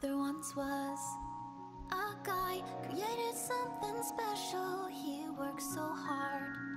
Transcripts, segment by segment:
There once was a guy created something special. He worked so hard.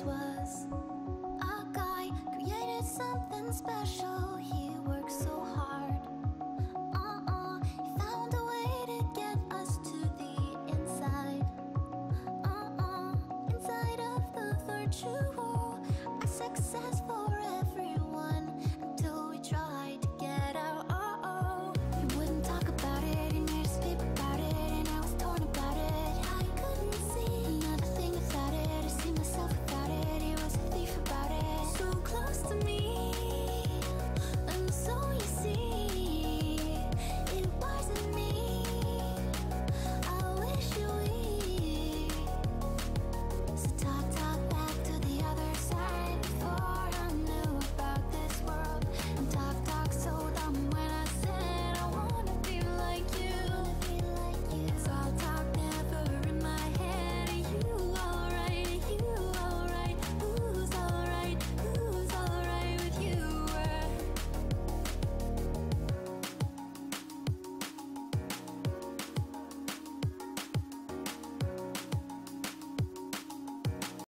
was a guy, created something special. He worked so hard.